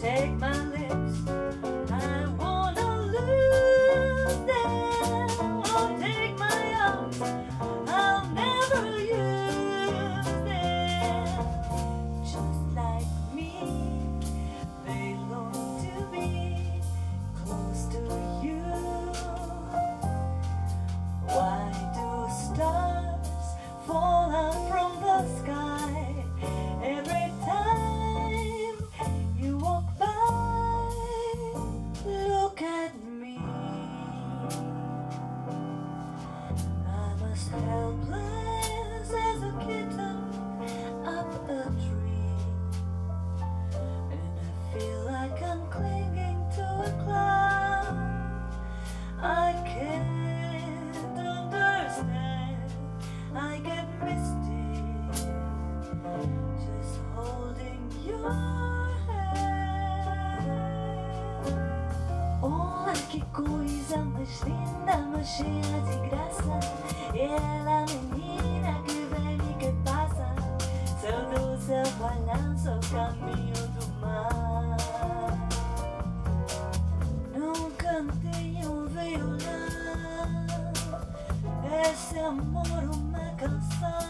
take my cheia de graça. Ela, é menina que vem e que passa, são do seu balanço, caminho do mar. Não cantei um violão, esse amor, uma canção.